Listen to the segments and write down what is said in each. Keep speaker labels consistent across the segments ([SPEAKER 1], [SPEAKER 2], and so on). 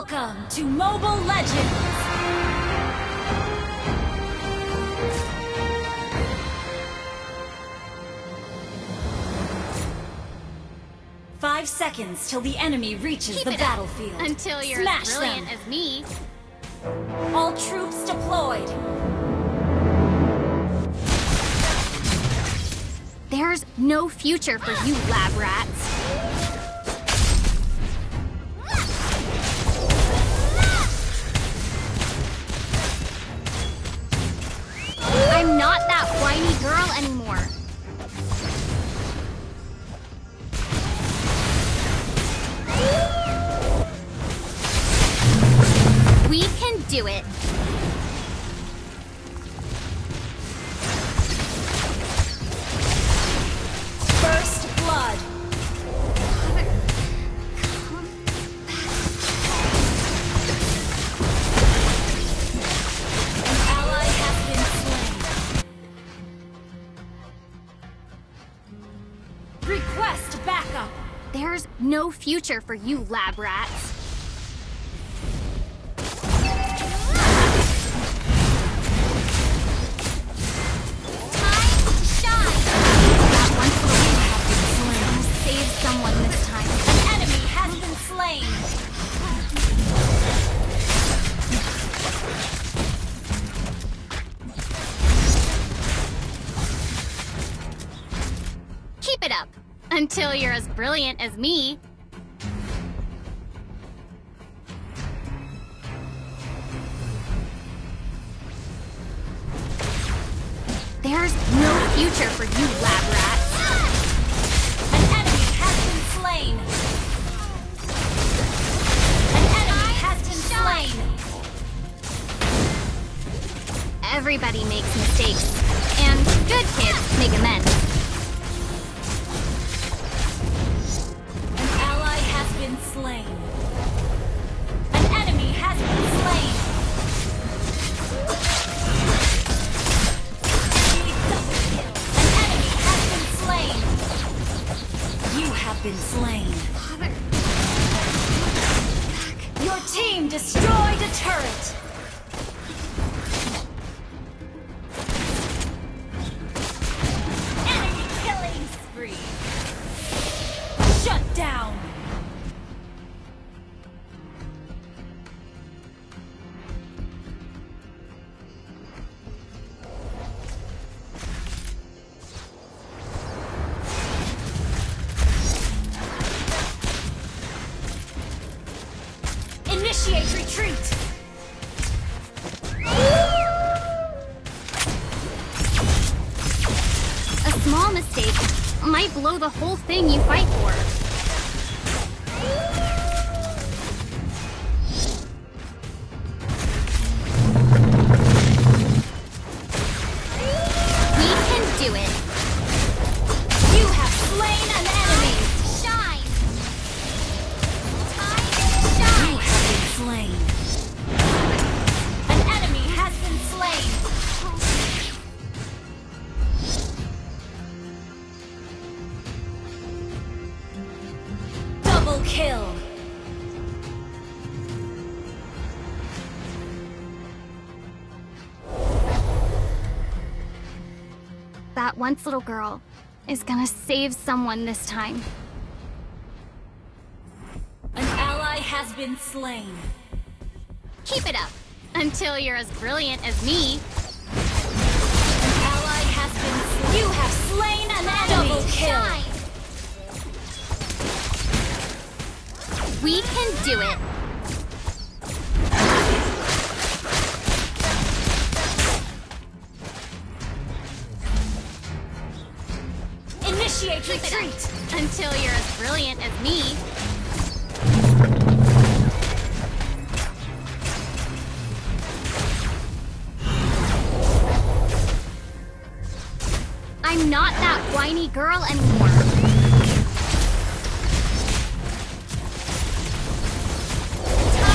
[SPEAKER 1] Welcome to Mobile Legends! Five seconds till the enemy reaches
[SPEAKER 2] Keep
[SPEAKER 1] the battlefield.
[SPEAKER 2] Until you're
[SPEAKER 1] Smash
[SPEAKER 2] as brilliant
[SPEAKER 1] them.
[SPEAKER 2] as me.
[SPEAKER 1] All troops deployed.
[SPEAKER 2] There's no future for you lab rats. Girl anymore. We can do it. No future for you lab rats. Keep it up until you're as brilliant as me. There's no future for you lab rats.
[SPEAKER 1] An enemy has been slain. An enemy has been slain.
[SPEAKER 2] Everybody makes mistakes, and good kids make amends.
[SPEAKER 1] Initiate retreat.
[SPEAKER 2] A small mistake might blow the whole thing you fight for. That once little girl is gonna save someone this time.
[SPEAKER 1] An ally has been slain.
[SPEAKER 2] Keep it up until you're as brilliant as me.
[SPEAKER 1] An ally has been slain. You have slain an enemy. Double kill.
[SPEAKER 2] Shine. We can do it.
[SPEAKER 1] Retreat.
[SPEAKER 2] until you're as brilliant as me. I'm not that whiny girl anymore.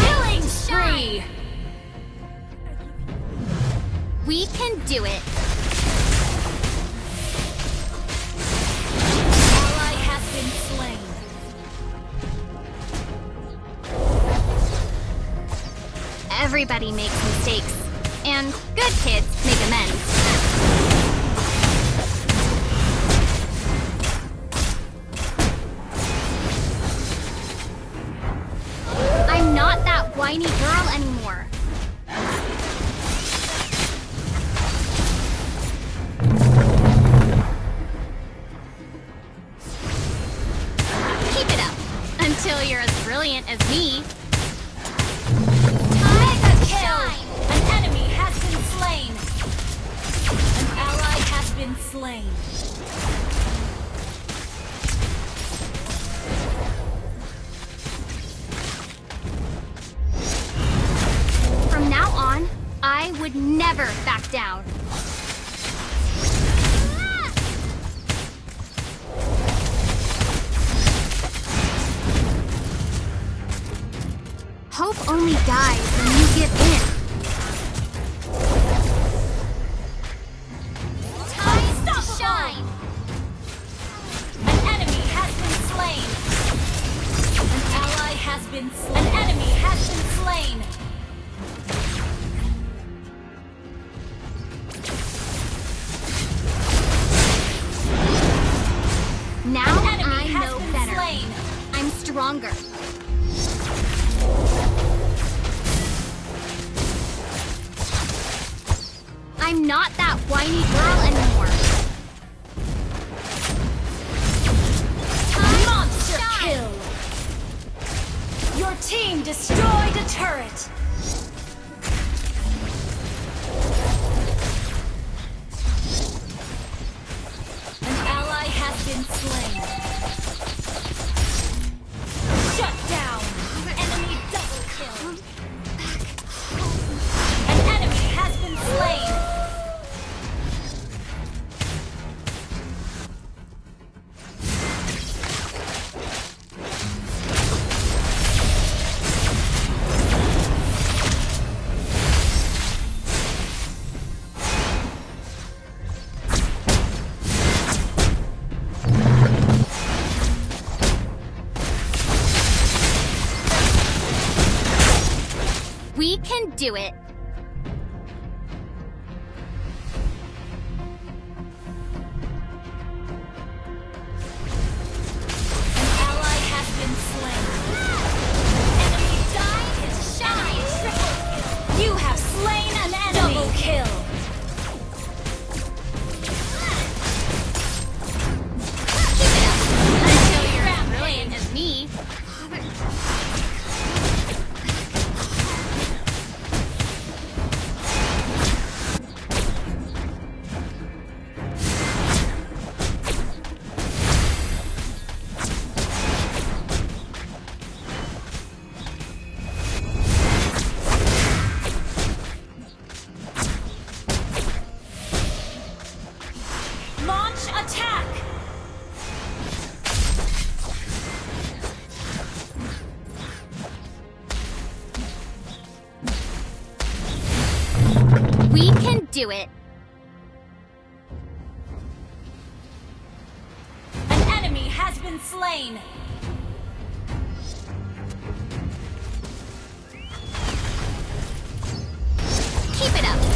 [SPEAKER 1] Killing spree.
[SPEAKER 2] We can do it. Everybody makes mistakes. And good kids make amends. I'm not that whiny girl anymore. Keep it up until you're as brilliant as me.
[SPEAKER 1] Slain. An ally has been slain.
[SPEAKER 2] From now on, I would never back down. Hope only dies when you give in. Now I know better.
[SPEAKER 1] slain.
[SPEAKER 2] I'm stronger. I'm not that whiny girl anymore.
[SPEAKER 1] Monster
[SPEAKER 2] shine.
[SPEAKER 1] kill. Your team destroyed a turret.
[SPEAKER 2] Do it. do it!
[SPEAKER 1] An enemy has been slain!
[SPEAKER 2] Keep it up!